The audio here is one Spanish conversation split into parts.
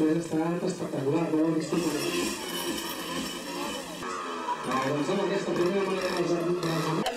tres està espectacular, no. Ah, doncs amb aquesta primera manera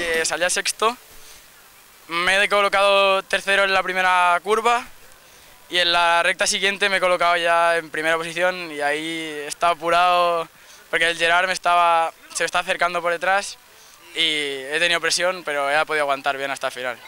que salía sexto. Me he colocado tercero en la primera curva y en la recta siguiente me he colocado ya en primera posición y ahí estaba apurado porque el Gerard me estaba, se está acercando por detrás y he tenido presión pero he podido aguantar bien hasta el final.